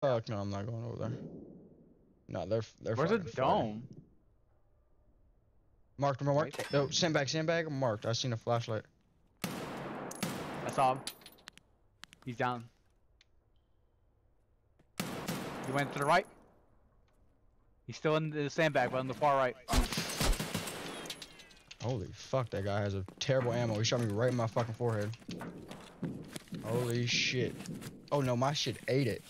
Fuck no, I'm not going over there. No, they're they're. Where's the dome? Marked, marked. No, sandbag, sandbag, marked. I seen a flashlight. I saw him. He's down. He went to the right. He's still in the sandbag, but on the far right. Holy fuck, that guy has a terrible ammo. He shot me right in my fucking forehead. Holy shit. Oh no, my shit ate it.